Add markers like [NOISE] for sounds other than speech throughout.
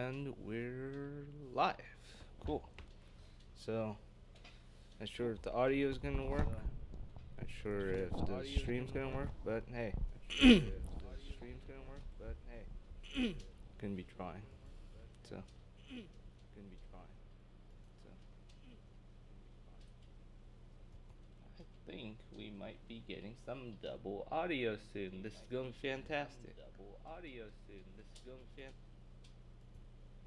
And we're live. Cool. So, not sure if the audio is gonna work. Not sure if the stream's gonna work, but hey. [CLEARS THROAT] Sure if the stream's gonna work, but hey. [CLEARS THROAT] gonna be trying. So, gonna be trying. So, I think we might be getting some double audio soon. This is going fantastic. Double audio soon. This is going fantastic.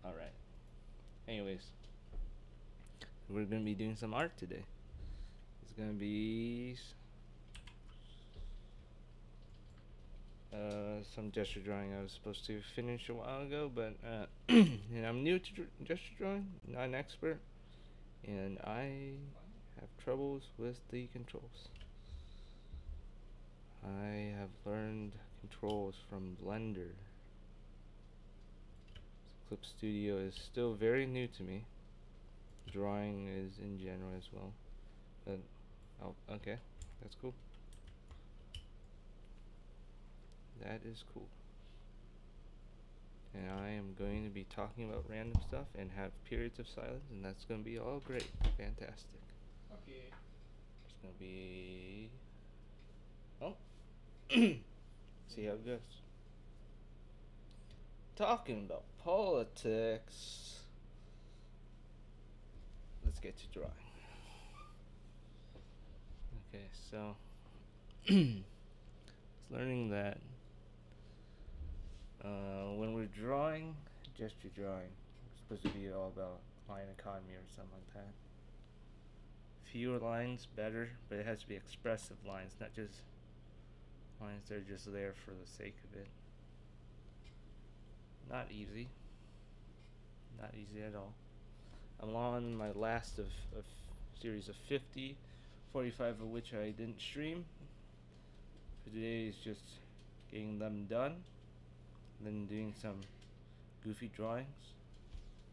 Alright. Anyways, we're gonna be doing some art today. It's gonna be uh, some gesture drawing I was supposed to finish a while ago, but uh, [CLEARS THROAT] and I'm new to gesture drawing, not an expert, and I have troubles with the controls. I have learned controls from Blender. Clip Studio is still very new to me. Drawing is in general as well. But oh okay. That's cool. That is cool. And I am going to be talking about random stuff and have periods of silence and that's gonna be all great. Fantastic. Okay. It's gonna be Oh [COUGHS] see how it goes. Talking about politics. Let's get to drawing. Okay, so [CLEARS THROAT] it's learning that uh, when we're drawing, gesture drawing, it's supposed to be all about line economy or something like that. Fewer lines, better, but it has to be expressive lines, not just lines that are just there for the sake of it. Not easy. Not easy at all. I'm on my last of a f- series of 50, 45 of which I didn't stream. Today is just getting them done, then doing some goofy drawings.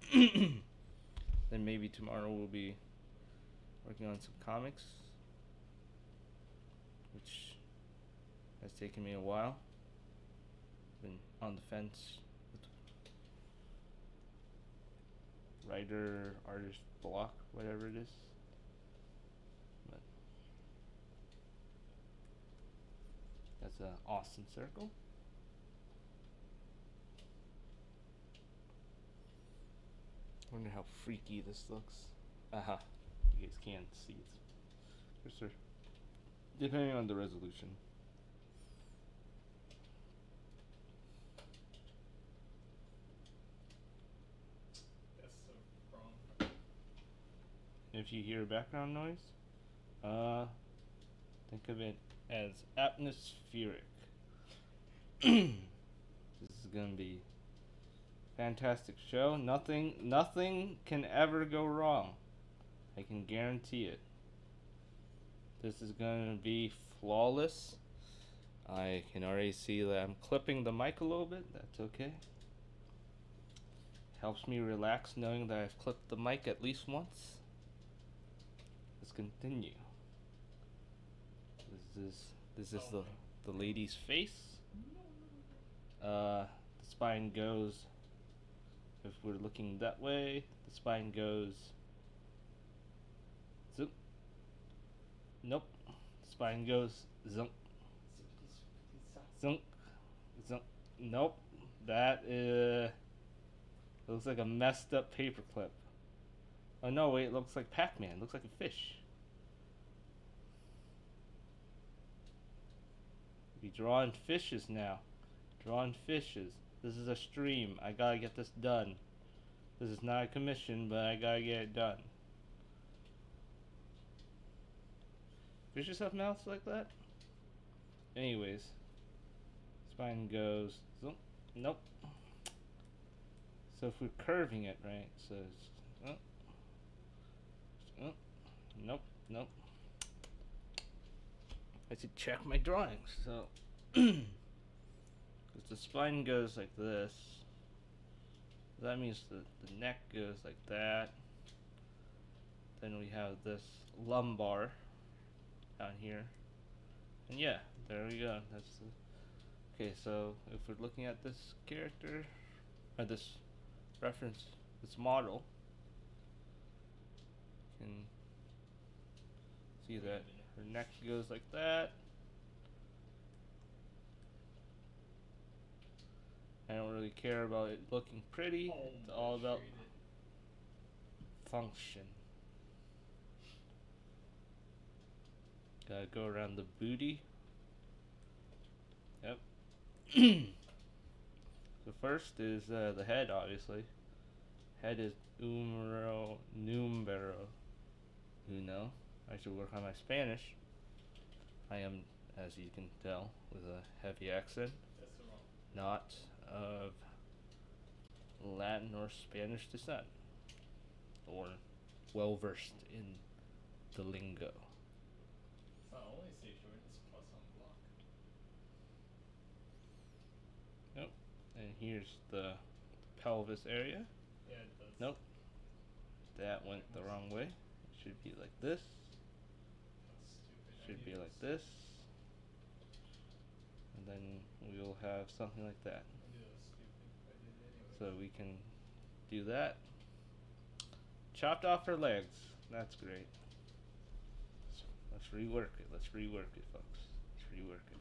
[COUGHS] then maybe tomorrow we'll be working on some comics, which has taken me a while. Been on the fence with writer, artist block, whatever it is. But that's a Austin circle. I Wonder how freaky this looks. Aha, you guys can't see it. For sure. Depending on the resolution. That's so wrong. If you hear background noise, uh, think of it as atmospheric. [CLEARS THROAT] this is gonna be fantastic show. Nothing, nothing can ever go wrong. I can guarantee it. This is gonna be flawless. I can already see that I'm clipping the mic a little bit. That's okay. Helps me relax knowing that I've clipped the mic at least once. Continue. This is this is the the lady's face. Uh, the spine goes. If we're looking that way, the spine goes. Zoom. Nope. Spine goes zunk. Zunk. Zunk. Nope. That uh. It looks like a messed up paperclip. Oh no, wait, it looks like Pac-Man. Looks like a fish. Be drawing fishes now. Drawing fishes. This is a stream. I gotta get this done. This is not a commission, but I gotta get it done. Fishes have mouths like that? Anyways. Spine goes. Nope. So if we're curving it, right? So it's. Oh, oh, nope, nope. I should check my drawings. So, [CLEARS THROAT] if the spine goes like this, that means the, the neck goes like that. Then we have this lumbar down here. And yeah, there we go. That's the, okay. So if we're looking at this character, or this reference this model, you can see that her neck goes like that. I don't really care about it looking pretty. it's all about function. Gotta go around the booty. Yep. [CLEARS THROAT] the first is uh, the head, obviously. Head is umero numero uno. I should work on my Spanish. I am, as you can tell, with a heavy accent, That's the wrong. not of Latin or Spanish descent, or well versed in the lingo. It's not only safe Jordan, it's plus on block. And here's the pelvis area. Yeah, it does. Nope. That went the wrong way. It should be like this. Should be like this. And then we will have something like that. So we can do that. Chopped off her legs. That's great. So let's rework it. Let's rework it, folks. Let's rework it.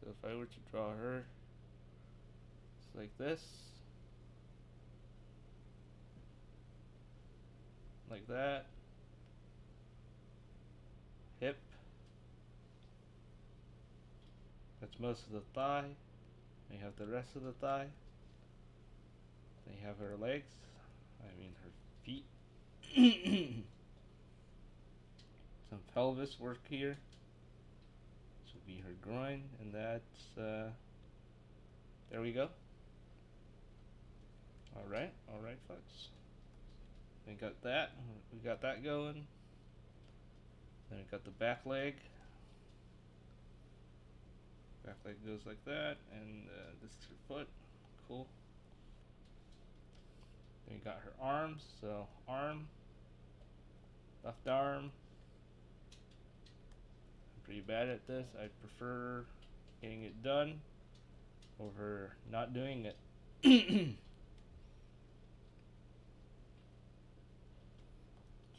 So if I were to draw her, it's like this. Like that. Hip. That's most of the thigh. Then you have the rest of the thigh. Then you have her legs. I mean her feet. [COUGHS] Some pelvis work here. This will be her groin, and that's uh, there we go. All right, all right, folks. We got that. We got that going. Then we got the back leg. Back leg goes like that, and uh, this is her foot. Cool. Then you got her arms. So arm, left arm. I'm pretty bad at this. I prefer getting it done over not doing it. [COUGHS]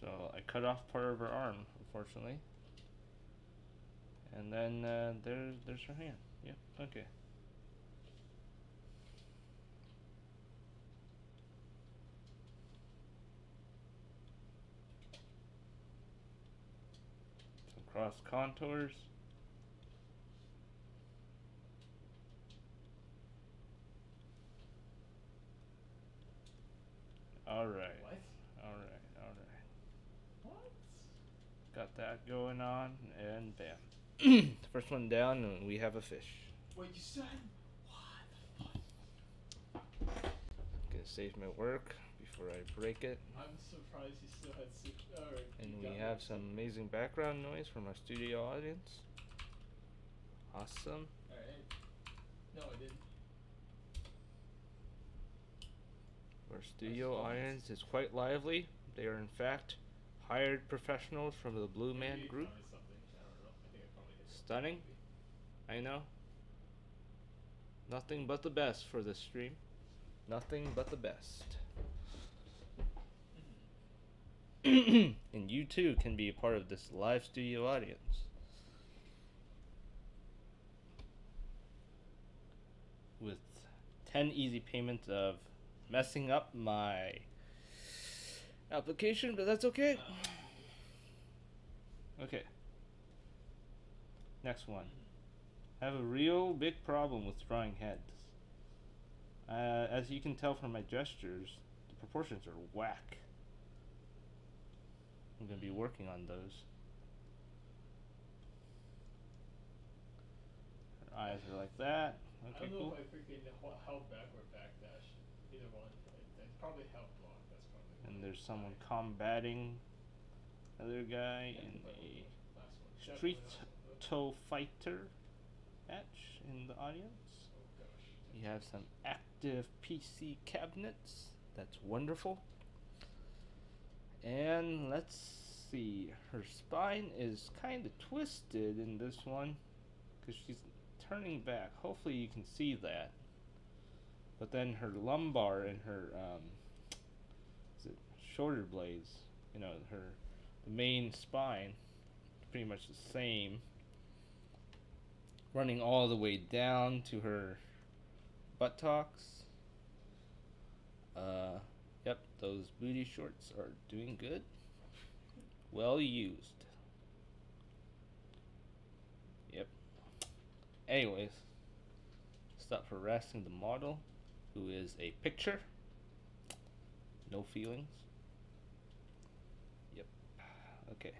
so I cut off part of her arm, unfortunately. And then uh, there's there's her hand. Yep. Okay. Some cross contours. All right. What? All right. All right. What? Got that going on, and bam. [CLEARS THROAT] First one down, and we have a fish. What you said what? I'm gonna save my work before I break it. I'm surprised you still had six. Alright. And we have me. some amazing background noise from our studio audience. Awesome. Alright. No, I didn't. Our studio audience is quite lively. They are, in fact, hired professionals from the Blue Man Group. tell me something. I don't know. I think I probably hit it. Stunning. I know. Nothing but the best for this stream. Nothing but the best. [CLEARS THROAT] and you too can be a part of this live studio audience. With 10 easy payments of messing up my application, but that's okay. Okay. Next one. I have a real big problem with drawing heads. Uh, as you can tell from my gestures, the proportions are whack. I'm gonna be working on those. Her eyes are like that. I Okay, don't know cool. if I freaking hel- held back or backdash. Either one. I, I probably held block. That's probably. And what there's someone combating another guy in a street toe fighter match in the audience. We have some active PC cabinets. That's wonderful. And let's see. Her spine is kind of twisted in this one because she's turning back. Hopefully, you can see that. but then her lumbar and her um, shoulder blades, you know, her the main spine, pretty much the same, running all the way down to her buttocks. Uh, yep, those booty shorts are doing good. Well used. Yep. Anyways, stop harassing the model, who is a picture. No feelings. Okay.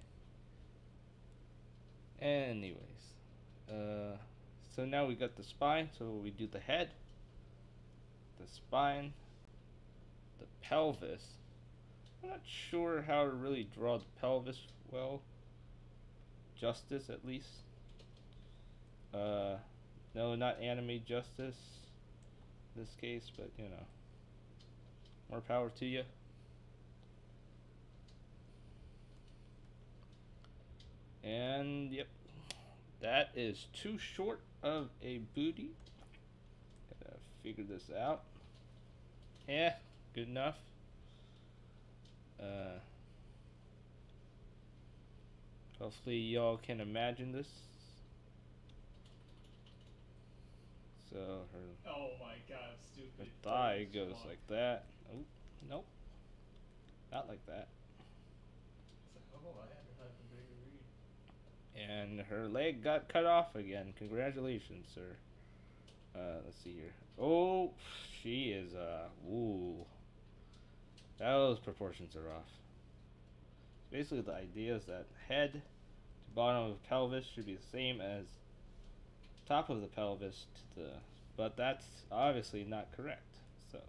Anyways, uh, so now we got the spine, so we do the head, the spine, the pelvis. I'm not sure how to really draw the pelvis well. Justice, at least. Uh, no, not anime justice. In this case, but you know, more power to you. And yep, that is too short of a booty. Gotta figure this out. Yeah, good enough. Uh, hopefully y'all can imagine this. So her Oh my god, stupid. her thigh goes fuck. like that. Oh, nope. Not like that. It's like, oh, I haven't had the bigger read. And her leg got cut off again. Congratulations, sir. Uh, let's see here. Oh, she is, uh, ooh. Those proportions are off. Basically, the idea is that head to bottom of pelvis should be the same as top of the pelvis to the. But that's obviously not correct. So,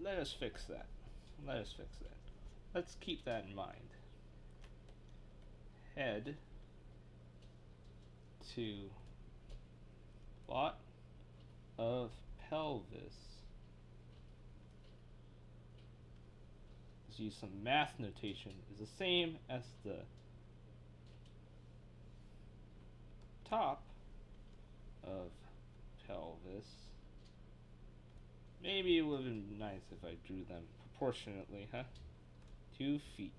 let us fix that. Let us fix that. Let's keep that in mind. Head to lot of pelvis. Let's use some math notation. Is the same as the top of pelvis. Maybe it would have been nice if I drew them proportionately, huh? Two feet.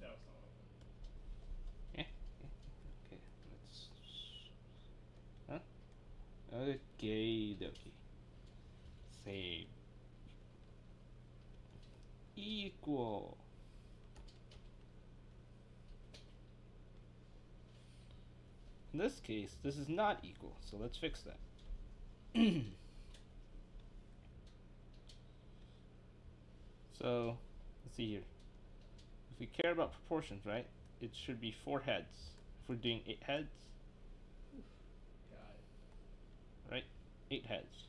That was not what Okay, let's. Huh? Okay. Same. Equal. In this case, this is not equal, so let's fix that. [CLEARS THROAT] so, let's see here. If we care about proportions, right, it should be four heads. If we're doing eight heads, It. eight heads.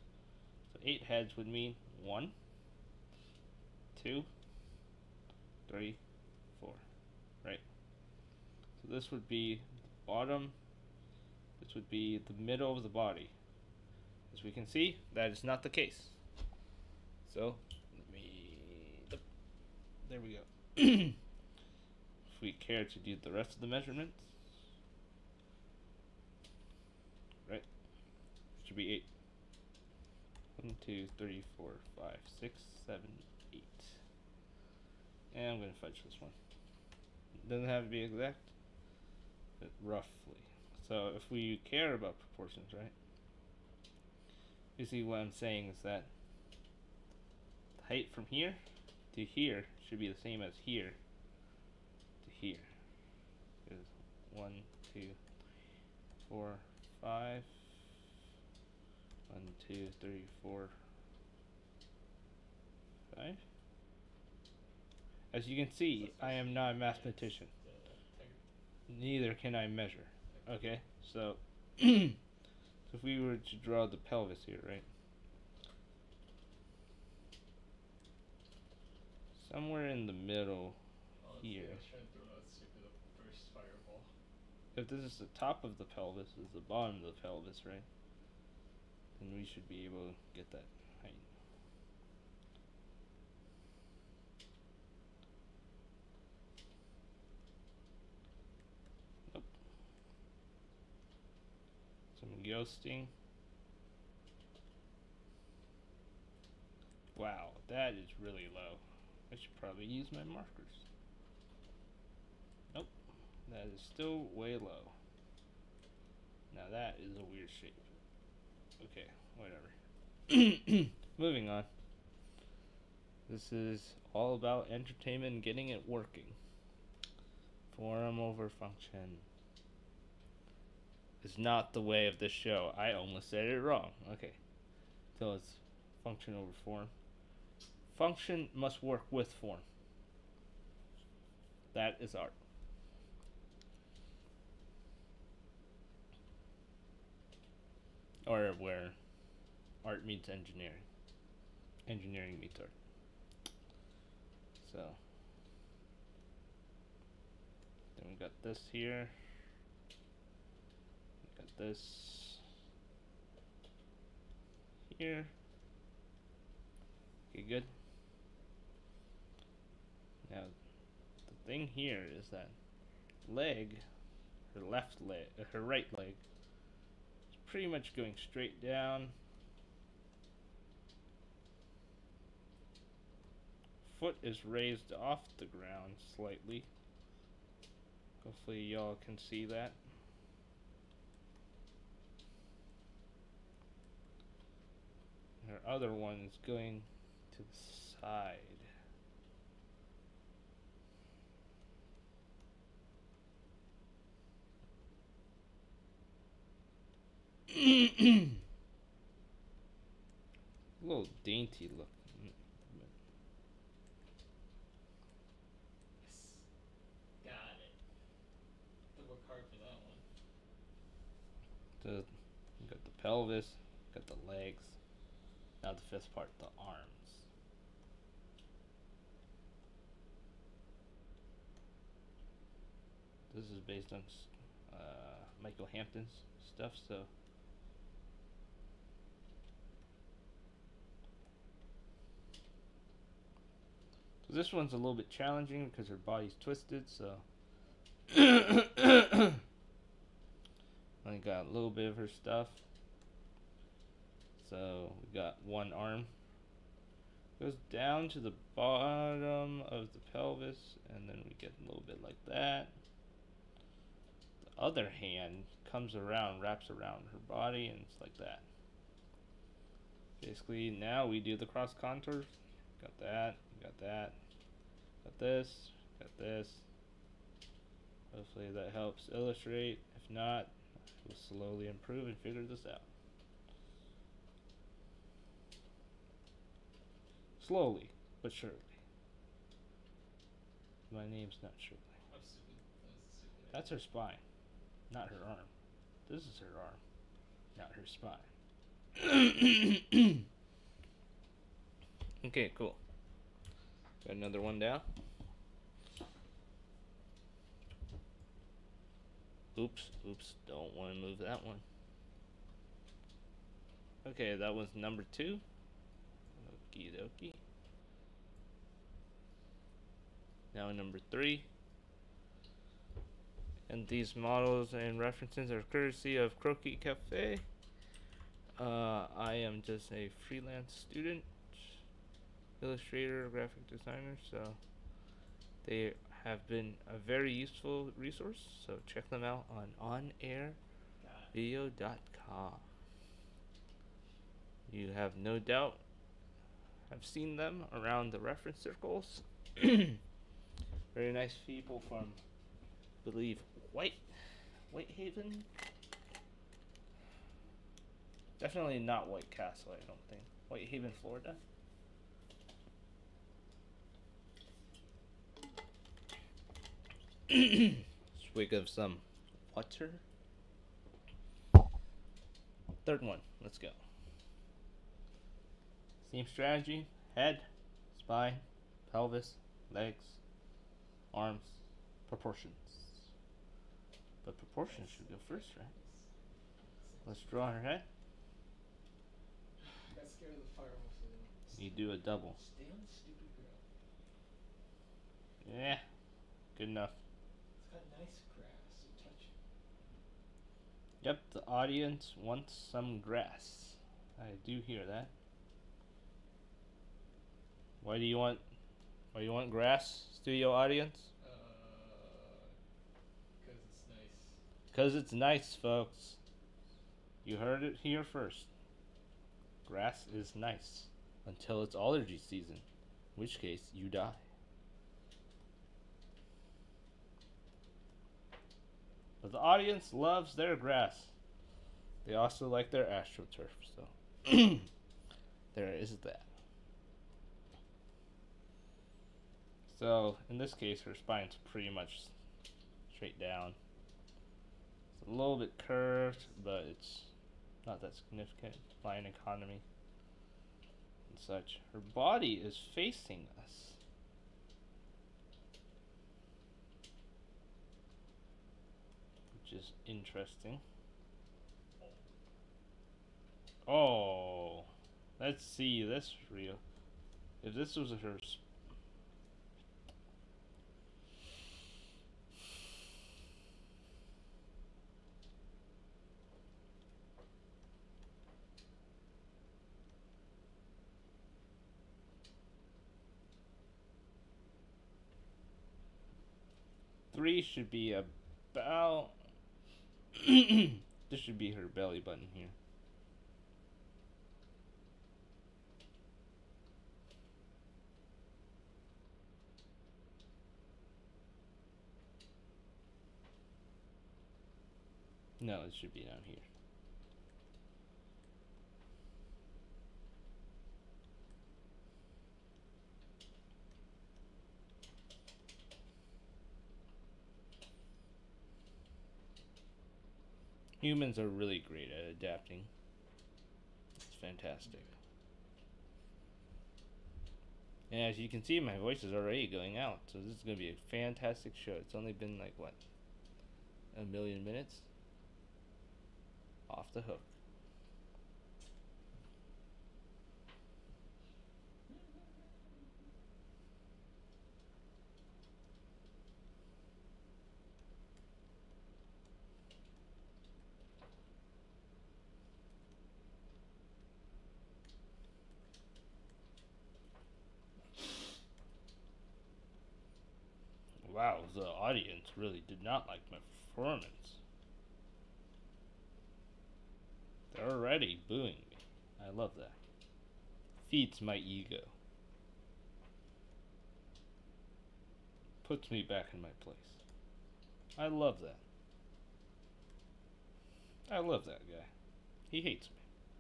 So eight heads would mean one, two, three, four. Right? So this would be the bottom. This would be the middle of the body. As we can see, that is not the case. So let me. There we go. [CLEARS THROAT] if we care to do the rest of the measurements, right? Should be eight. One, two, three, four, five, six, seven, eight. And I'm gonna fudge this one. Doesn't have to be exact, but roughly. So if we care about proportions, right? You see what I'm saying is that the height from here to here should be the same as here to here. Is one, two, four, five. One, two, three, four, five. As you can see, I am not a mathematician. Neither can I measure. Okay, so so [CLEARS THROAT] if we were to draw the pelvis here, right? Somewhere in the middle here. If this is the top of the pelvis, is the bottom of the pelvis, right? then we should be able to get that height. Nope. Some ghosting. Wow, that is really low. I should probably use my markers. Nope, that is still way low. Now that is a weird shape. Okay, whatever. [CLEARS THROAT] Moving on. This is all about entertainment getting it working. Form over function is not the way of this show. I almost said it wrong. Okay. So it's function over form. Function must work with form. That is art. Or where art meets engineering. Engineering meets art. So then we got this here. We got this here. Okay, good. Now the thing here is that leg, her left leg, her right leg, pretty much going straight down. Foot is raised off the ground slightly. Hopefully y'all can see that. Her other one is going to the side. A little dainty look. Yes. Got it. Work hard for that one. The got the pelvis, got the legs. Now the fifth part, the arms. This is based on uh, Michael Hampton's stuff, so. This one's a little bit challenging because her body's twisted, so. I got a little bit of her stuff. So we got one arm. Goes down to the bottom of the pelvis, and then we get a little bit like that. The other hand comes around, wraps around her body, and it's like that. Basically, now we do the cross contours. Got that, got that, got this, got this. Hopefully that helps illustrate. If not, we'll slowly improve and figure this out. Slowly, but surely. My name's not Shirley. That's her spine, not her arm. This is her arm, not her spine. [COUGHS] okay, cool. Got another one down. Oops, oops, don't want to move that one. Okay, that was number two. Okie dokie. Now number three. And these models and references are courtesy of Croquis Cafe. Uh, I am just a freelance student, illustrator, graphic designer, so they have been a very useful resource. So check them out on onairvideo.com. You have no doubt have seen them around the reference circles. [COUGHS] Very nice people from, I believe, White, Whitehaven. Definitely not White Castle. I don't think Whitehaven, Florida. Swig of some water. Third one. Let's go. Same strategy head, spine, pelvis, legs, arms, proportions. But proportions should go first, right? Let's draw her head. I got scared of the fireworks. so You do a double. Stay stupid girl. Yeah, good enough. It's got nice grass. So touch it. Yep, the audience wants some grass. I do hear that. Why do you want? Why do you want grass, studio audience? Uh, cause it's nice. Cause it's nice, folks. You heard it here first. Grass is nice until it's allergy season, in which case you die. But the audience loves their grass. They also like their astroturf, so [CLEARS THROAT] there is that. So in this case, her spine's pretty much straight down. It's a little bit curved, but it's not that significant. Flying economy and such. Her body is facing us. Which is interesting. Oh, let's see this real. If this was her. sp- Three should be about. [CLEARS THROAT] this should be her belly button here. No, it should be down here. Humans are really great at adapting. It's fantastic. And as you can see, my voice is already going out, so this is going to be a fantastic show. It's only been like, what, a million minutes? Off the hook. Wow, the audience really did not like my performance. They're already booing me. I love that. Feeds my ego. Puts me back in my place. I love that. I love that guy. He hates me.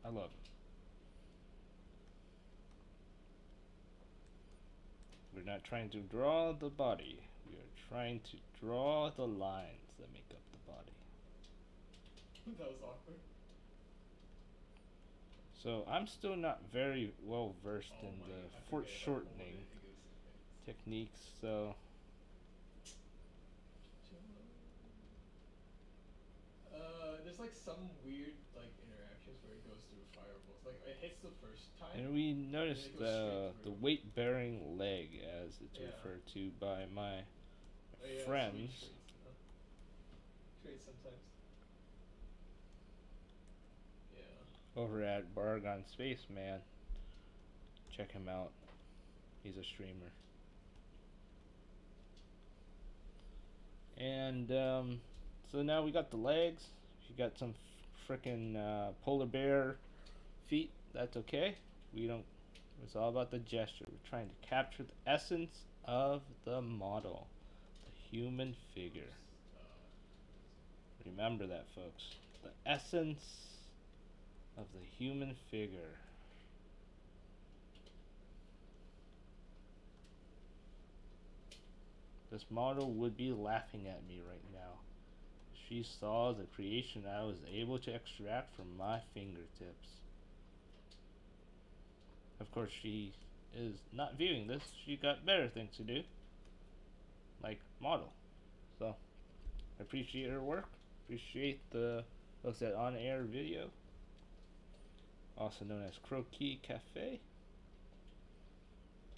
I love him. We're not trying to draw the body. Trying to draw the lines that make up the body. [LAUGHS] that was awkward. So I'm still not very well versed Oh in the God, I forget about foreshortening what it is. techniques, so Uh, there's like some weird like interactions where it goes through fireballs. Like it hits the first time. and we noticed straight the the weight bearing leg as it's Yeah. referred to by my Oh, yeah, friends. traits, you know? Traits sometimes. Yeah. over at Bargon Spaceman. Check him out. He's a streamer. And um, so now we got the legs. You got some frickin' uh, polar bear feet. That's okay. We don't. It's all about the gesture. We're trying to capture the essence of the model, human figure. Remember that, folks. The essence of the human figure. This model would be laughing at me right now. She saw the creation I was able to extract from my fingertips. Of course, she is not viewing this. She got better things to do, like model. So, appreciate her work. Appreciate the looks at on-air video, also known as Croquis Cafe.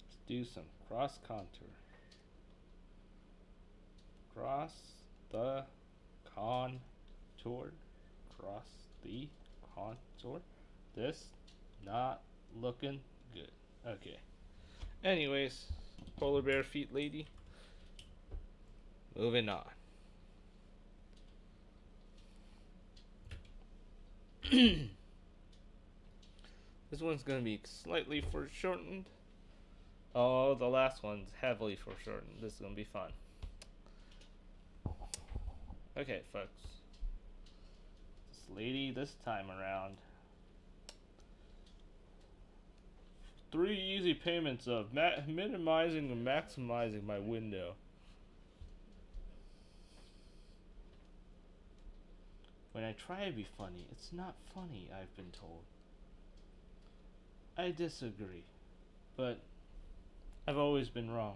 Let's do some cross contour. Cross the contour. Cross the contour. This not looking good. Okay. Anyways, polar bear feet lady. Moving on. [CLEARS THROAT] this one's gonna be slightly foreshortened. Oh, the last one's heavily foreshortened. This is gonna be fun. Okay, folks. This lady this time around. Three easy payments of minimizing and maximizing my window. When I try to be funny, it's not funny, I've been told. I disagree. But I've always been wrong.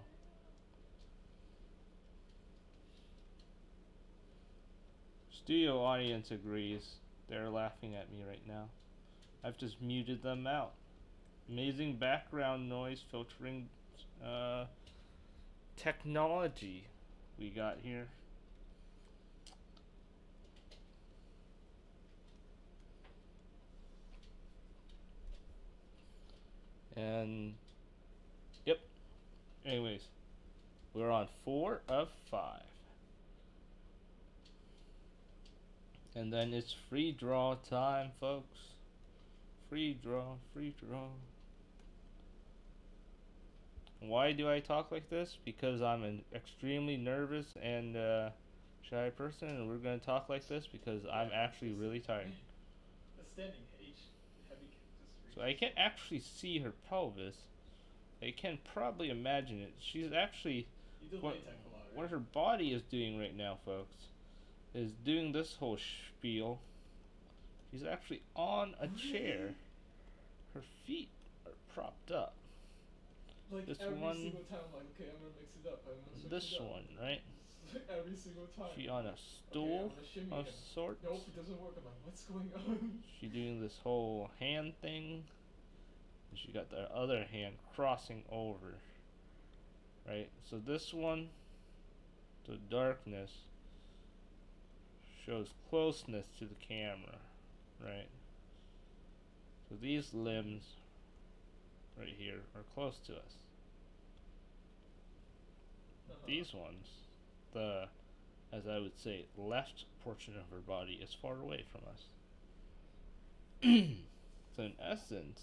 Studio audience agrees. They're laughing at me right now. I've just muted them out. Amazing background noise filtering uh, technology we got here. And yep. Anyways, we're on four of five. And then it's free draw time, folks. Free draw, free draw. Why do I talk like this? Because I'm an extremely nervous and uh, shy person, and we're gonna talk like this because I'm actually really tired. Standing H. Heavy just So I can't actually see her pelvis. I can probably imagine it. She's actually what- latex a lot, right? what her body is doing right now, folks, is doing this whole spiel. She's actually on a chair. Her feet are propped up. Like this every one- single time, like, okay, I'm gonna mix it up. I'm gonna This one, right? [LAUGHS] every single time. She on a Okay, stool gonna of sorts. Nope, it doesn't work. I'm like, what's going [LAUGHS] on? She doing this whole hand thing. And she got the other hand crossing over. Right? So this one, the darkness, shows closeness to the camera. Right? So these limbs right here are close to us. Uh-huh. These ones, the, as I would say, left portion of her body is far away from us. [CLEARS THROAT] so in essence,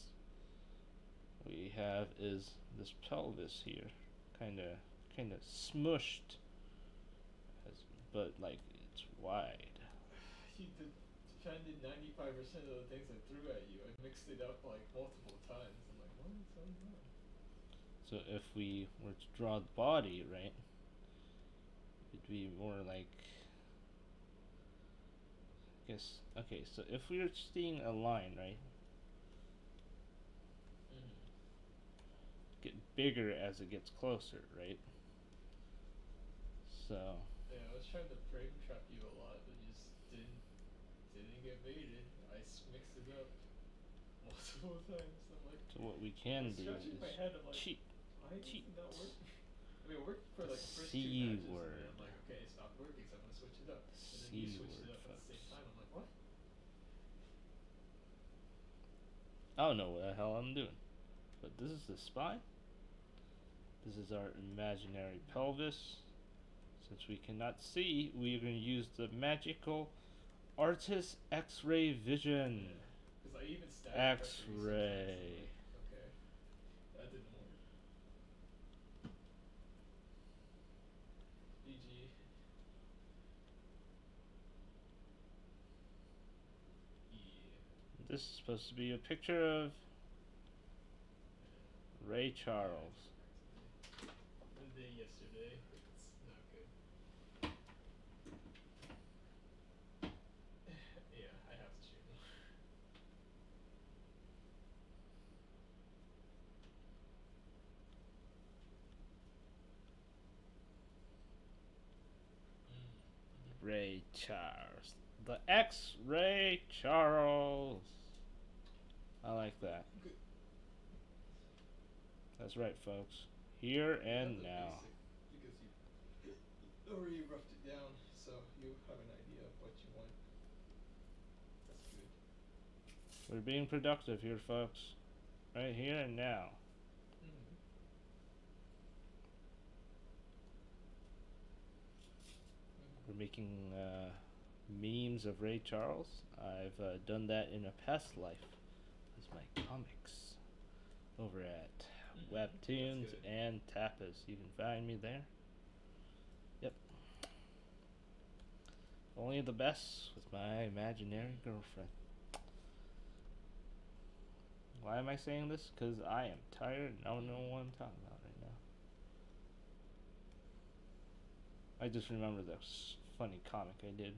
we have is this pelvis here, kind of, kind of smushed, as, but like it's wide. You did, defended 95% of the things I threw at you. I mixed it up like multiple times. I'm like, what is going on? So if we were to draw the body, right, be more like. I guess okay. So if we're seeing a line, right, mm-hmm. get bigger as it gets closer, right? So Yeah, I was trying to frame trap you a lot, but just didn't didn't get baited. I mixed it up [LAUGHS] multiple times. I'm like, so what we can do scratching my is head. I'm like, cheat. cheat. I mean, it worked for like the first C two matches, word I'm like, okay, it stopped working, so I'm gonna switch it up. And then C you word, it up at the same time. I'm like, what? I don't know what the hell I'm doing, but this is the spine. This is our imaginary pelvis. Since we cannot see, we are going to use the magical artist X-ray vision. Because I even stabbed pressure you sometimes, I'm X-ray. like, Okay, that didn't work. GG. Yeah. This is supposed to be a picture of Ray Charles. The day yesterday. It's not good. [SIGHS] yeah, I have to shoot. Ray Charles. The X-Ray Charles. I like that. That's right, folks. Here and now. Because you already roughed it down, so you have an idea of what you want. That's good. We're being productive here, folks. Right here and now. Mm-hmm. We're making uh, memes of Ray Charles. I've uh, done that in a past life my comics over at Mhm, Webtoons and Tapas. You can find me there. Yep. Only the best with my imaginary girlfriend. Why am I saying this? Because I am tired and I don't know what I'm talking about right now. I just remember this funny comic I did.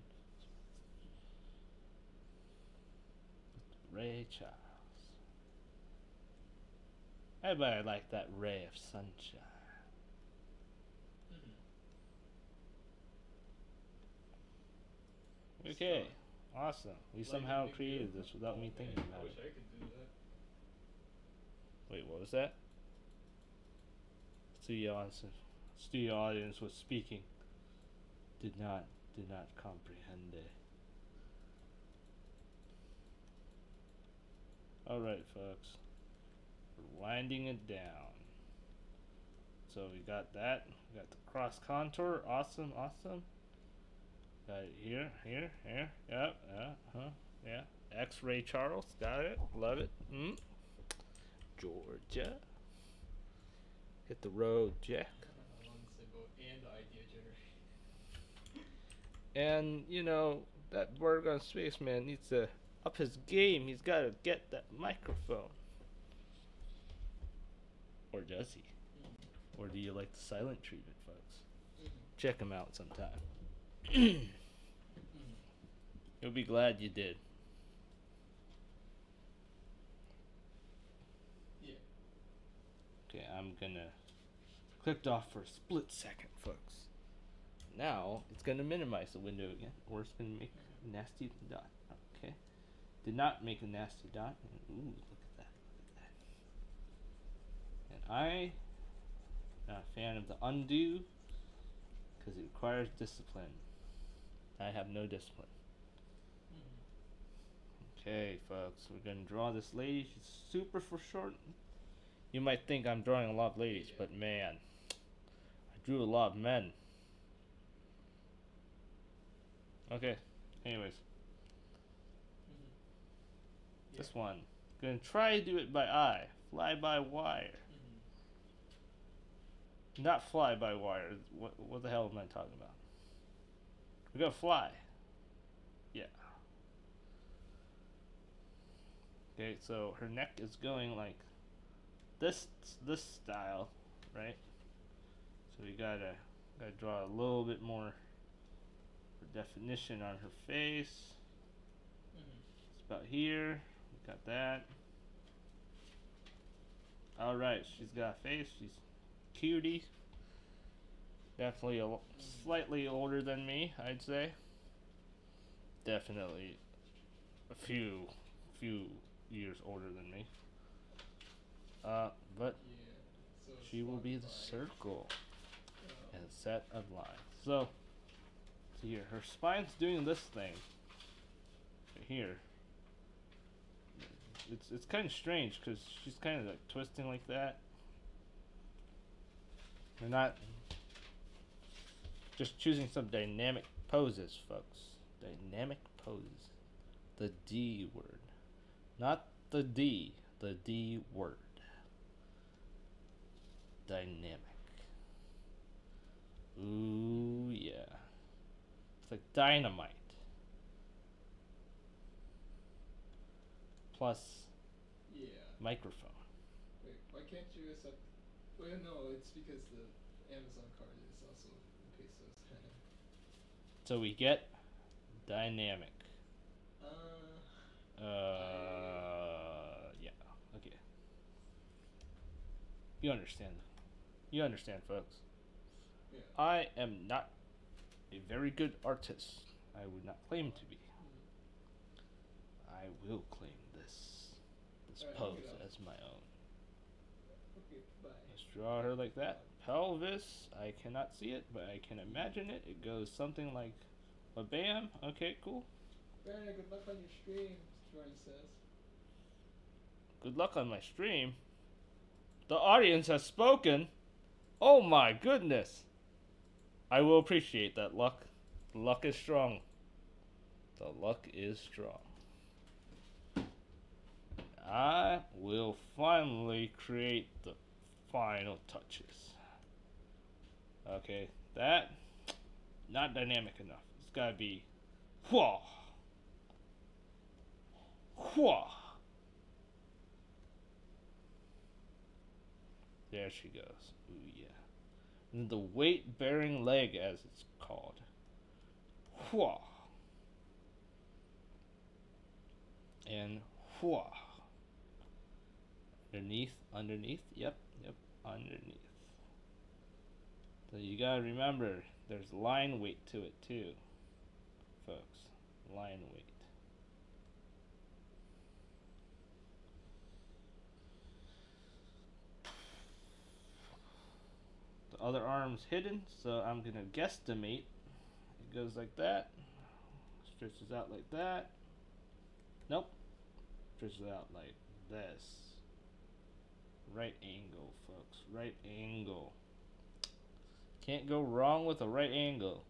Ray Charles. Everybody like that ray of sunshine. Mhm. Okay, So, awesome. We somehow created this without me thinking about it. I could do that. Wait, what was that? Studio audience, studio audience was speaking. Did not, did not comprehend it. All right, folks. Winding it down. So we got that. We got the cross contour. Awesome, awesome. Got it here, here, here. Yep, yeah, huh, yeah. X-ray Charles. Got it. Love it. Mm. Georgia. Hit the road, Jack. And you know that Borgon spaceman needs to up his game. He's got to get that microphone. Or does he? Or do you like the silent treatment, folks? Mhm. Check him out sometime. Mhm. [CLEARS THROAT] You'll be glad you did. Yeah. Okay, I'm gonna clicked off for a split second, folks. Now it's gonna minimize the window again, or it's gonna make a nasty dot. Okay, did not make a nasty dot. Ooh, look at that! Look at that! And I, not a fan of the undo, because it requires discipline. I have no discipline. Okay, folks, we're gonna draw this lady. She's super for short. You might think I'm drawing a lot of ladies, Yeah. but man, I drew a lot of men. Okay, anyways, Mhm. Yeah. this one. Gonna try to do it by eye. Fly by wire. Not fly by wire. What, what the hell am I talking about? We're gonna fly. Yeah. Okay, so her neck is going like this this style, right? So we gotta gotta draw a little bit more definition on her face. Mhm. It's about here. We got that. All right, she's got a face. She's cutie. Definitely a slightly older than me, I'd say. Definitely a few few years older than me. Uh, but Yeah. So it's she will be the circle and set of lines. So, see here, her spine's doing this thing. Right here. It's it's kind of strange because she's kind of like twisting like that. They're not just choosing some dynamic poses, folks. Dynamic poses. The D word, not the D. The D word. Dynamic. Ooh, yeah. It's like dynamite. Plus Yeah. microphone. Wait, why can't you accept? Well, no, it's because the Amazon card is also in pesos. [LAUGHS] So we get dynamic. uh, Uh, yeah. Okay. You understand. You understand, folks. yeah. I am not a very good artist. I would not claim to be. Mm. I will claim this this Alright, pose look it up. as my own. Okay, bye. Let's draw her like that. Pelvis, I cannot see it, but I can imagine it. It goes something like a bam. Okay, cool. Barry, good luck on your stream, Jordan says. Good luck on my stream. The audience has spoken. Oh my goodness. I will appreciate that luck. luck is strong. The luck is strong. I will finally create the final touches. Okay, that not dynamic enough. It's gotta be whoa. Whoa. There she goes. Ooh yeah. And the weight bearing leg as it's called. Whoa. And whoa. Underneath, underneath, yep, underneath. So you gotta remember, there's line weight to it too, folks. Line weight. The other arm's hidden, so I'm gonna guesstimate. It goes like that, stretches out like that. Nope, stretches out like this. Right angle, folks. Right angle. Can't go wrong with a right angle.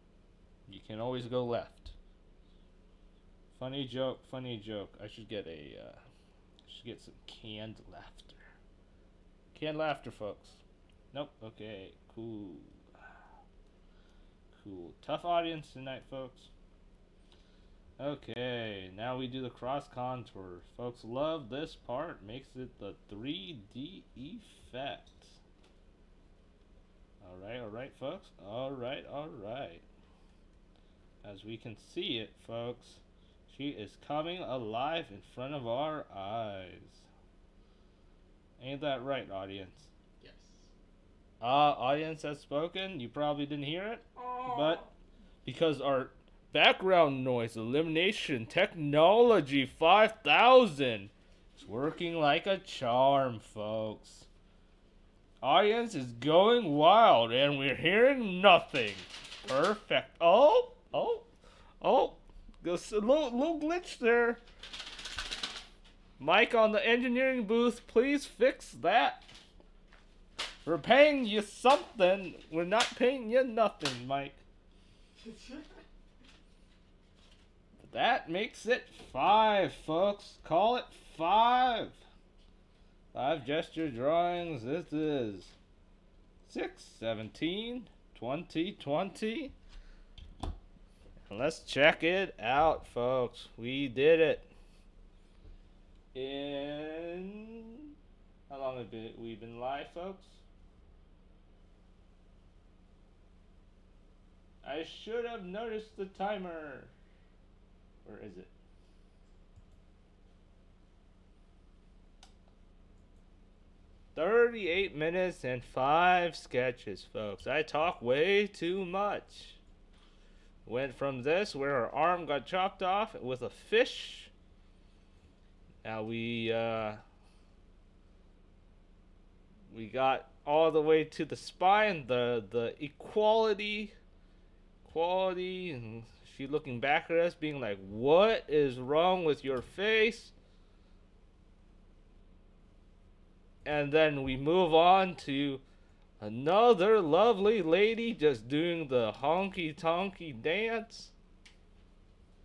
You can always go left. Funny joke, funny joke. I should get a, uh, should get some canned laughter. Canned laughter, folks. Nope. Okay. Cool. Cool. Tough audience tonight, folks. Okay, now we do the cross contour. Folks love this part. Makes it the 3D effect. Alright, alright, folks. Alright, alright. As we can see it, folks, she is coming alive in front of our eyes. Ain't that right, audience? Yes. Uh, audience has spoken. You probably didn't hear it, but because our background noise elimination technology 5000 It's working like a charm, folks. Audience is going wild and we're hearing nothing. Perfect. Oh, oh, oh. There's a little, little glitch there. Mike on the engineering booth, please fix that. We're paying you something. We're not paying you nothing, Mike. [LAUGHS] That makes it five, folks. Call it five. Five gesture drawings. This is 6, 17, 20, 20. Let's check it out, folks. We did it. In. How long have we been live, folks? I should have noticed the timer. Where is it? Thirty-eight minutes and five sketches, folks. I talk way too much. Went from this where her arm got chopped off with a fish. Now we uh, we got all the way to the spine, the the equality, quality, and she looking back at us, being like, "What is wrong with your face?" And then we move on to another lovely lady just doing the honky tonky dance.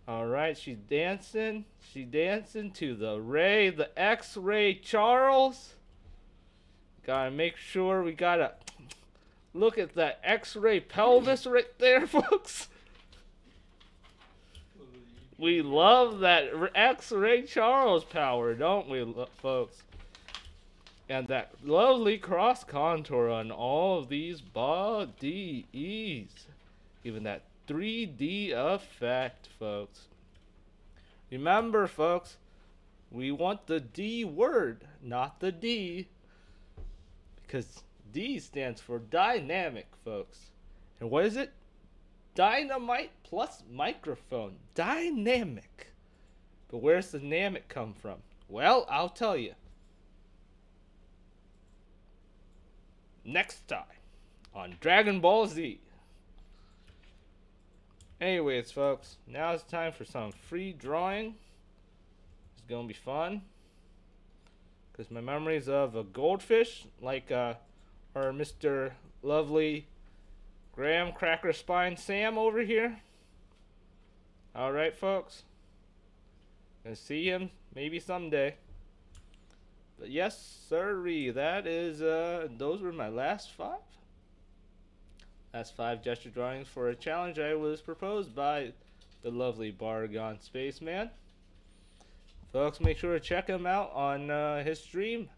Alright, she's dancing. She's dancing to the Ray, the X Ray Charles. Gotta make sure we gotta look at that X ray pelvis right there, [LAUGHS] folks. We love that X ray Charles power, don't we, folks? and that lovely cross contour on all of these bodies. Even that 3D effect, folks. Remember, folks, we want the D word, not the D. Because D stands for dynamic, folks. And what is it? Dynamite plus microphone. Dynamic. But where's the dynamic come from? Well, I'll tell you. next time on Dragon Ball Z. Anyways, folks, now it's time for some free drawing. It's gonna be fun. Because my memories of a goldfish, like uh, our Mr. Lovely Graham Cracker Spine Sam over here, All right, folks. Gonna see him maybe someday. But yes, sirree, that is uh those were my last five. Last five gesture drawings for a challenge I was proposed by the lovely Bargon Spaceman. Folks, make sure to check him out on uh, his stream.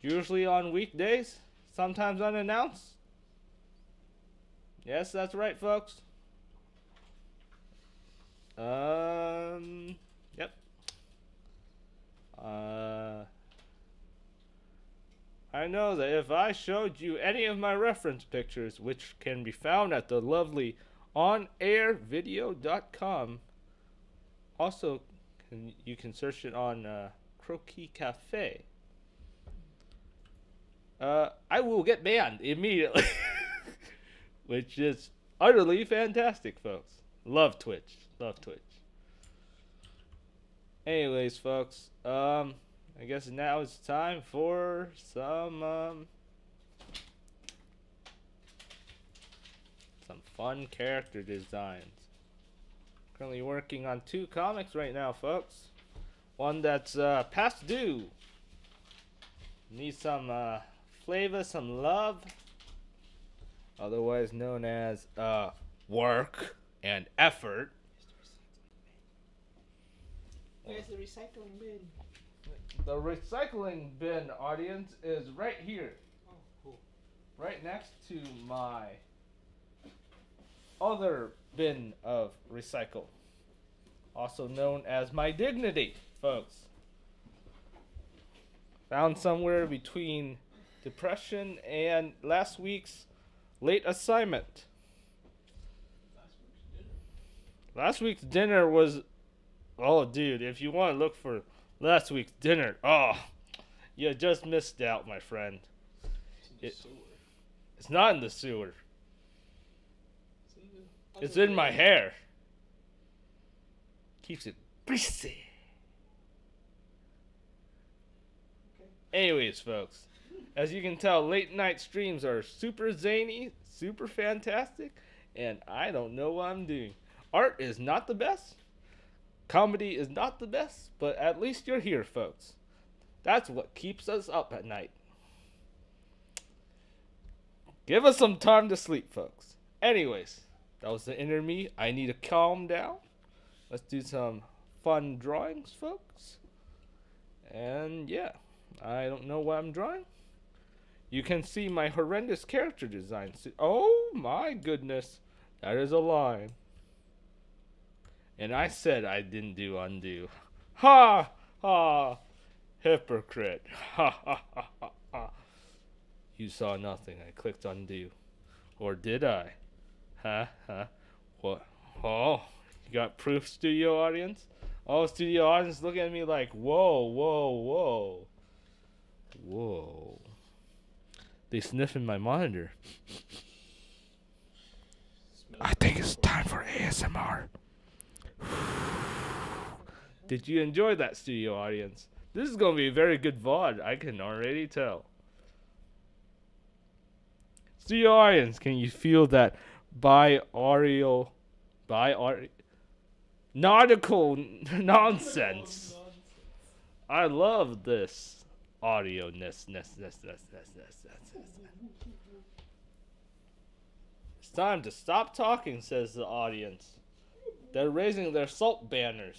Usually on weekdays, sometimes unannounced. Yes, that's right, folks. Um, yep. Uh, I know that if I showed you any of my reference pictures, which can be found at the lovely onairvideo.com, also can, you can search it on uh, Croquis Cafe. Uh, I will get banned immediately, [LAUGHS] which is utterly fantastic, folks. Love Twitch. Love Twitch. Anyways, folks, um, I guess now it's time for some um, some fun character designs. Currently working on two comics right now, folks. One that's uh, past due. Need some uh, flavor, some love. Otherwise known as uh, work and effort. Where's the recycling bin? The recycling bin audience is right here, Oh, cool. right next to my other bin of recycle, also known as my dignity, folks. Found somewhere between depression and last week's late assignment. Last week's dinner. Last week's dinner was, oh, dude, if you want to look for last week's dinner, oh, you just missed out, my friend. It's in the It- sewer. It's not in the sewer. It's in. It's in my hair. Keeps it greasy. Okay. Anyways, folks, as you can tell, late night streams are super zany, super fantastic, and I don't know what I'm doing. Art is not the best, comedy is not the best, but at least you're here, folks. That's what keeps us up at night. Give us some time to sleep, folks. Anyways, that was the inner me. I need to calm down. Let's do some fun drawings, folks. And yeah, I don't know what I'm drawing. You can see my horrendous character design. Oh my goodness, that is a line. And I said I didn't do undo. [LAUGHS] Ha ha, hypocrite. [LAUGHS] Ha ha ha ha ha. You saw nothing. I clicked undo. Or did I? Huh? Huh? What? Oh, you got proof, studio audience? Oh, studio audience looking at me like, whoa, whoa, whoa. Whoa. They sniffing my monitor. I think it's time for ASMR. Did you enjoy that, studio audience? This is going to be a very good VOD, I can already tell. Studio audience, can you feel that biaural, biaural, nautical [LAUGHS] nonsense? I love this audio ness ness ness ness ness ness ness. ness. It's time to stop talking, says the audience. They're raising their salt banners.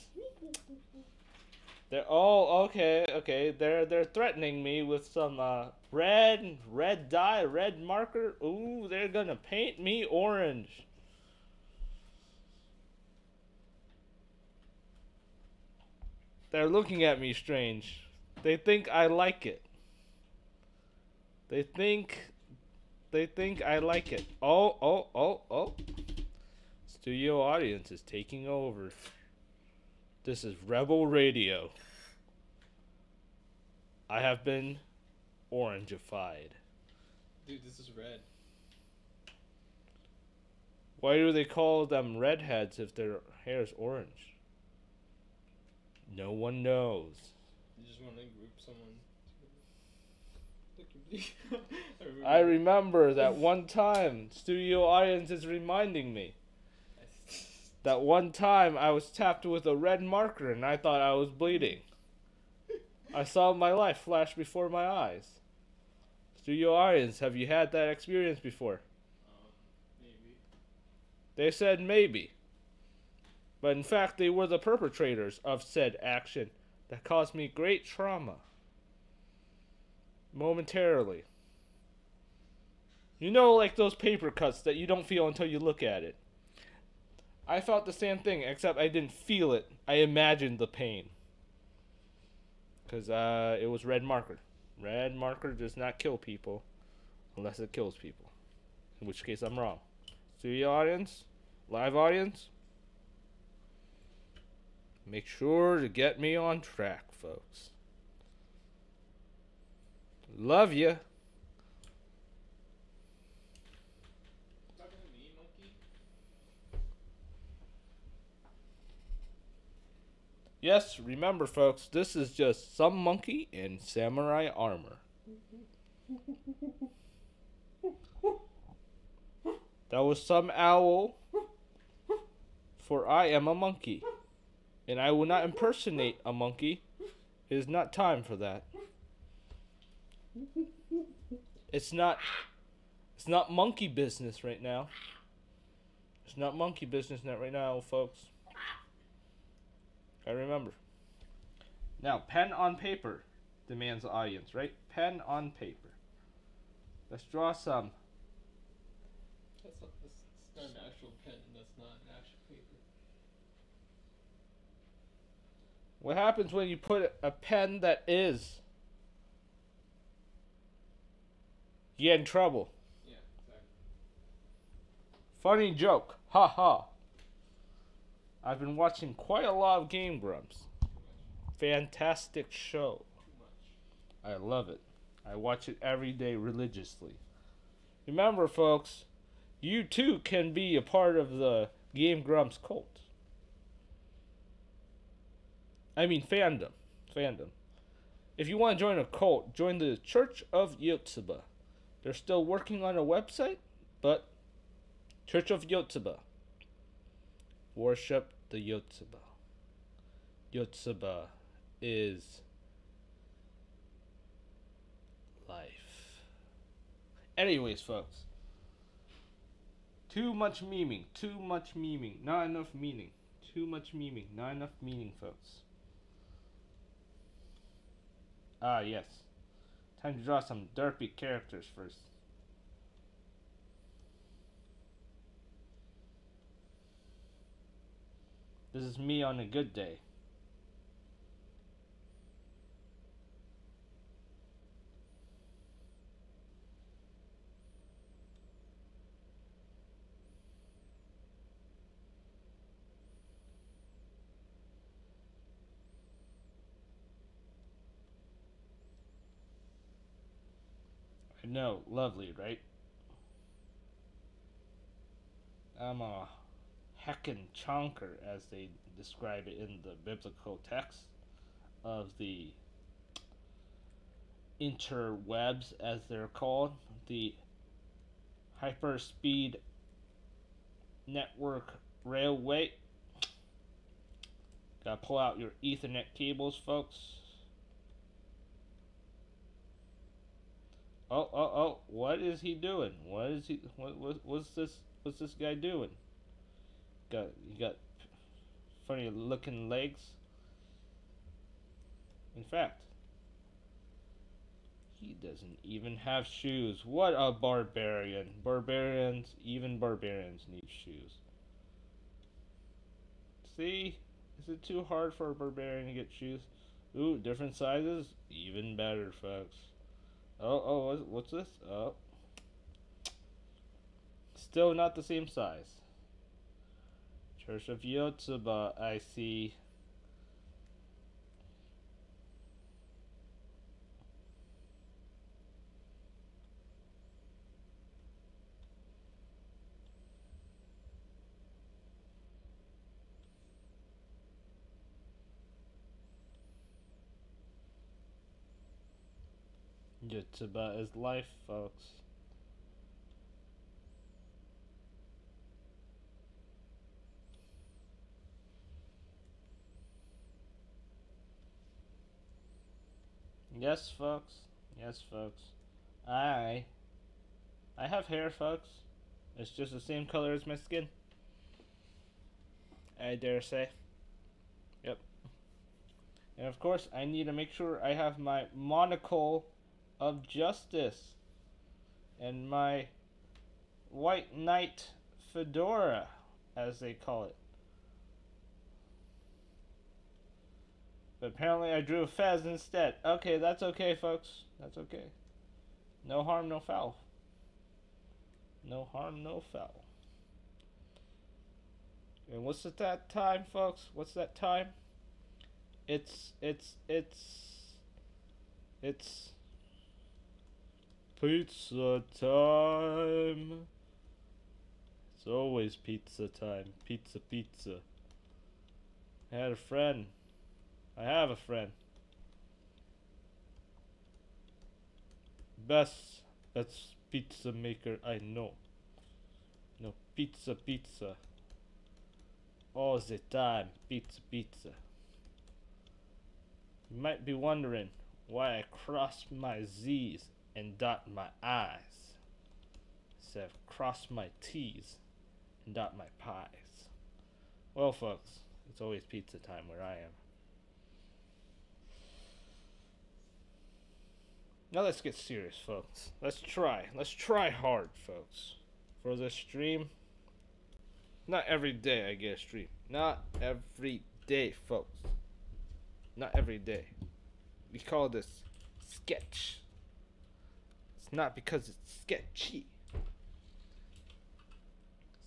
They're oh okay okay. They're they're threatening me with some uh, red red dye red marker. Ooh, they're gonna paint me orange. They're looking at me strange. They think I like it. They think they think I like it. Oh, oh, oh, oh. Studio audience is taking over. This is Rebel Radio. I have been orangified. Dude, this is red. Why do they call them redheads if their hair is orange? No one knows. Want to group someone. I remember. [LAUGHS] I remember that [LAUGHS] one time studio audience is reminding me. [LAUGHS] That one time I was tapped with a red marker and I thought I was bleeding. I saw my life flash before my eyes. Studio audience, have you had that experience before? Um, maybe. They said maybe. But in fact, they were the perpetrators of said action that caused me great trauma. Momentarily. You know, like those paper cuts that you don't feel until you look at it. I felt the same thing, except I didn't feel it. I imagined the pain. Because uh, it was red marker. Red marker does not kill people unless it kills people. In which case, I'm wrong. Studio audience, live audience, make sure to get me on track, folks. Love you. Yes, remember, folks, this is just some monkey in samurai armor. That was some owl, for I am a monkey, and I will not impersonate a monkey. It is not time for that. It's not. It's not monkey business right now. It's not monkey business net right now, folks. I remember. Now, pen on paper demands the audience, right? Pen on paper. Let's draw some. Not, it's not an actual pen, and that's not an actual paper. What happens when you put a pen that is? You get in trouble. Yeah, exactly. Funny joke. Ha ha. I've been watching quite a lot of Game Grumps. Fantastic show. I love it. I watch it every day religiously. Remember, folks, you too can be a part of the Game Grumps cult. I mean, fandom. Fandom. If you want to join a cult, join the Church of Yotsuba. They're still working on a website, but Church of Yotsuba. Worship the Yotsuba. Yotsuba is life. Anyways, folks. Too much memeing. Too much memeing. Not enough meaning. Too much memeing. Not enough meaning, folks. Ah, yes. Time to draw some derpy characters first. This is me on a good day. Know, lovely, right? I'm a heckin' chonker, as they describe it in the biblical text of the interwebs, as they're called, the hyperspeed network railway. Gotta pull out your Ethernet cables, folks. Oh, oh, oh! What is he doing? What is he? What, what what's this? What's this guy doing? Got you got funny looking legs. In fact, he doesn't even have shoes. What a barbarian! Barbarians, even barbarians need shoes. See, is it too hard for a barbarian to get shoes? Ooh, different sizes, even better, folks. Oh, oh, what's- this? Oh. Still not the same size. Church of Yotsuba, I see. It's about his life, folks. Yes, folks. Yes, folks. I... I have hair, folks. It's just the same color as my skin. I dare say. Yep. And of course, I need to make sure I have my monocle of justice and my white knight fedora, as they call it. But apparently I drew a fez instead. Okay, that's okay, folks. That's okay. No harm, no foul. No harm, no foul. And what's at that time, folks? What's that time? It's it's it's it's pizza time. It's always pizza time. Pizza, pizza. I had a friend. I have a friend. Best, best pizza maker I know. No, pizza, pizza. All the time, pizza, pizza. You might be wondering why I cross my Z's and dot my I's. Instead of cross my T's and dot my pies. Well, folks, it's always pizza time where I am. Now let's get serious, folks. Let's try. Let's try hard, folks. For this stream. Not every day I get a stream. Not every day, folks. Not every day. We call this sketch. Not because it's sketchy.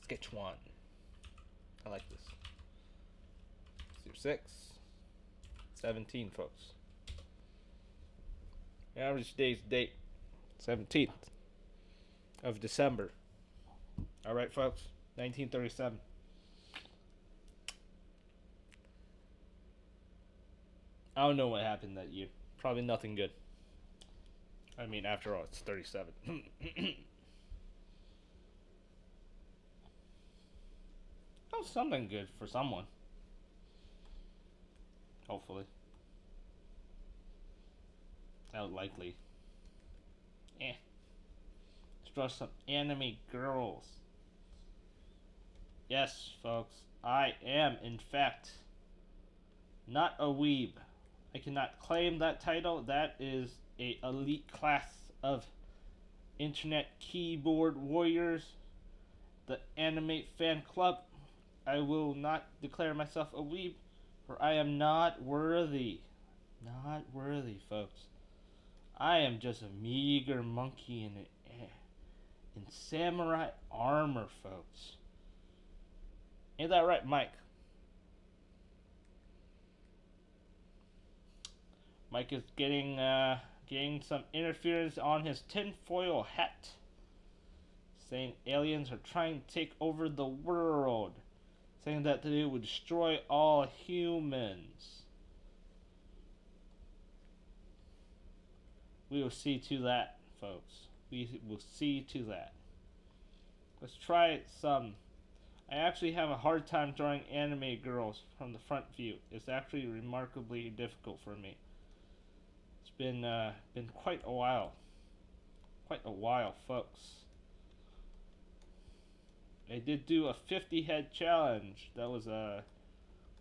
Sketch one. I like this. Six. 17, folks. Average day's date, 17th of December. All right, folks, 1937. I don't know what happened that year. Probably nothing good. I mean, after all, it's 37. that was [COUGHS] something good for someone. Hopefully. Not likely. Eh. Let's draw some anime girls. Yes, folks, I am, in fact, not a weeb. I cannot claim that title. That is a elite class of internet keyboard warriors, the Animate Fan Club. I will not declare myself a weeb, for I am not worthy. Not worthy, folks. I am just a meager monkey in in samurai armor, folks. Ain't that right, Mike? Mike is getting uh, getting some interference on his tinfoil hat, saying aliens are trying to take over the world, saying that they would destroy all humans. We will see to that, folks. We will see to that. Let's try some. I actually have a hard time drawing anime girls from the front view. It's actually remarkably difficult for me. Been uh, been quite a while. Quite a while, folks. I did do a 50 head challenge. That was a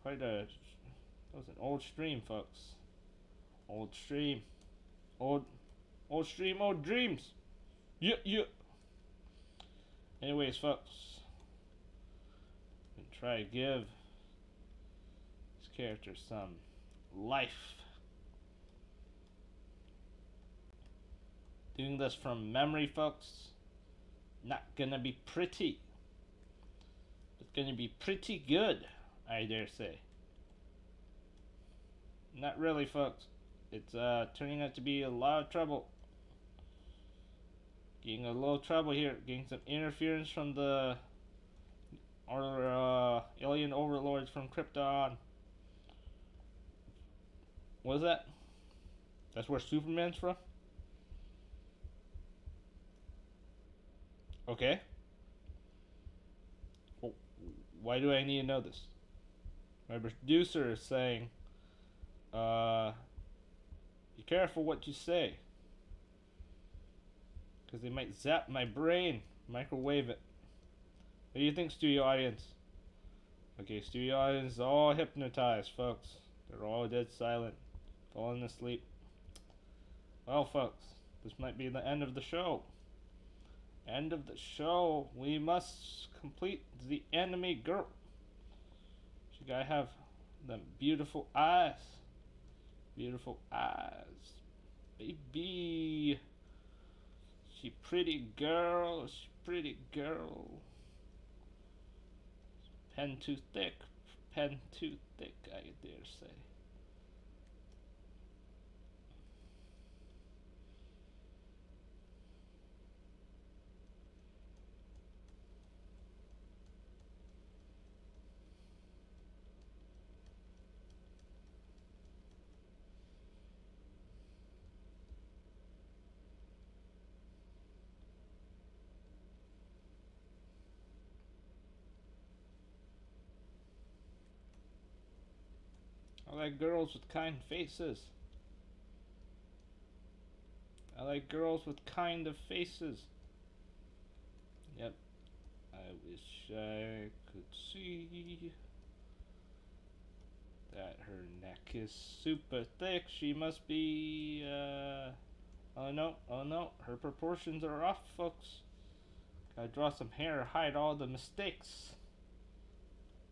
quite a that was an old stream, folks. Old stream. Old old stream, old dreams. Yeah, yeah. Anyways, folks. I'm try to give this character some life. Doing this from memory, folks. Not gonna be pretty. It's gonna be pretty good, I dare say. Not really, folks. It's uh, turning out to be a lot of trouble. Getting a little trouble here. Getting some interference from the or uh, alien overlords from Krypton. What is that? That's where Superman's from? Okay. Well, why do I need to know this? My producer is saying, uh, Be careful what you say. Because they might zap my brain, microwave it. What do you think, studio audience? Okay, studio audience is all hypnotized, folks. They're all dead silent, falling asleep. Well, folks, this might be the end of the show. End of the show. We must complete the enemy girl. She gotta have them beautiful eyes. Beautiful eyes. Baby. She pretty girl. She pretty girl. Pen too thick. Pen too thick, I dare say. I like girls with kind faces. I like girls with kind of faces. Yep. I wish I could see that her neck is super thick. She must be, uh, oh no, oh no, her proportions are off, folks. Gotta draw some hair, hide all the mistakes.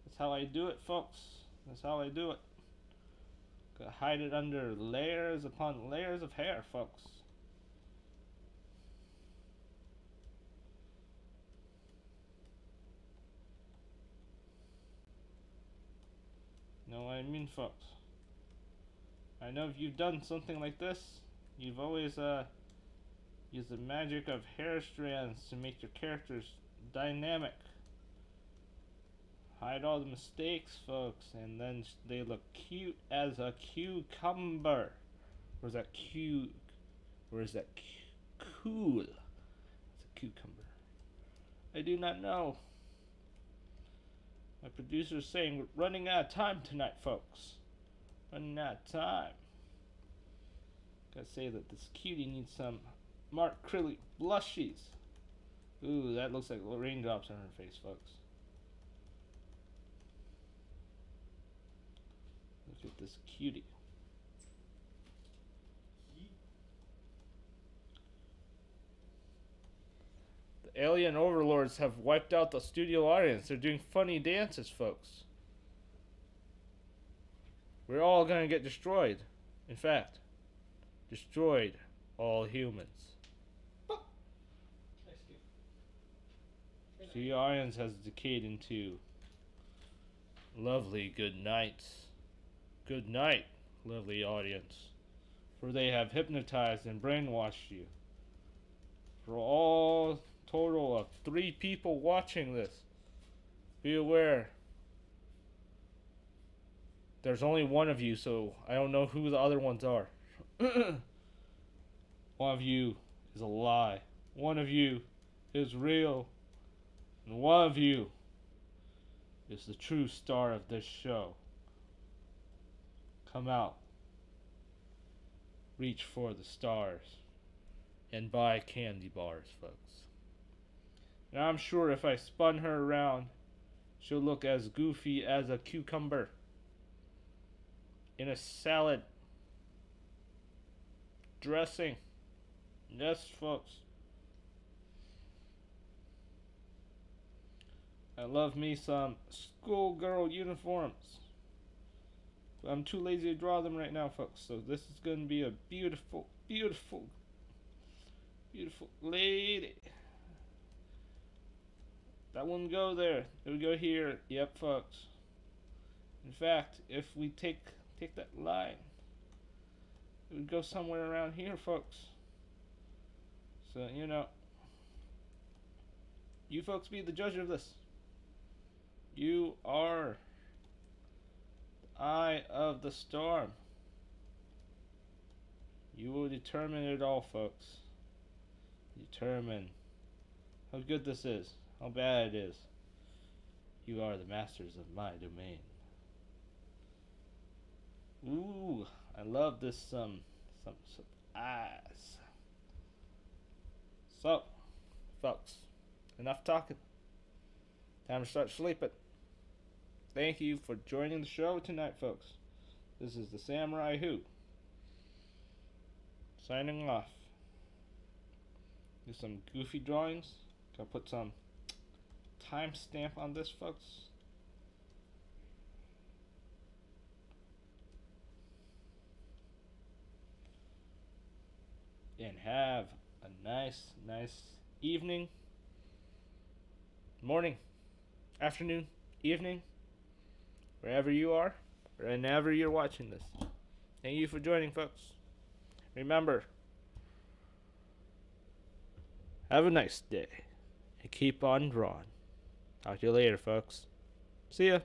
That's how I do it, folks. That's how I do it. Gotta hide it under layers upon layers of hair, folks. Know what I mean, folks? I know if you've done something like this, you've always uh, used the magic of hair strands to make your characters dynamic. Hide all the mistakes, folks, and then they look cute as a cucumber. Where's that cute? Where's that cool? It's a cucumber. I do not know. My producer's saying we're running out of time tonight, folks. Running out of time. Gotta say that this cutie needs some Mark Crilley blushies. Ooh, that looks like raindrops on her face, folks. At this cutie. The alien overlords have wiped out the studio audience. They're doing funny dances, folks. We're all gonna get destroyed. In fact, destroyed all humans. Very audience has decayed into lovely good nights. Good night, lovely audience. For they have hypnotized and brainwashed you. For all total of three people watching this, be aware. There's only one of you, so I don't know who the other ones are. [CLEARS THROAT] one of you is a lie. One of you is real. And one of you is the true star of this show. Come out. Reach for the stars. And buy candy bars, folks. And I'm sure if I spun her around, she'll look as goofy as a cucumber in a salad dressing. Yes, folks. I love me some schoolgirl uniforms. I'm too lazy to draw them right now, folks. So this is going to be a beautiful, beautiful, beautiful lady. That wouldn't go there. It would go here. Yep, folks. In fact, if we take take that line, it would go somewhere around here, folks. So you know, you folks be the judge of this. You are eye of the storm. You will determine it all, folks. Determine how good this is, how bad it is. You are the masters of my domain. Ooh, I love this um some eyes. So, folks, enough talking. Time to start sleeping. Thank you for joining the show tonight, folks. This is the Samurai Who. Signing off. Do some goofy drawings. Gotta put some timestamp on this, folks. And have a nice, nice evening, morning, afternoon, evening, wherever you are, whenever you're watching this. Thank you for joining, folks. Remember, have a nice day and keep on drawing. Talk to you later, folks. See ya.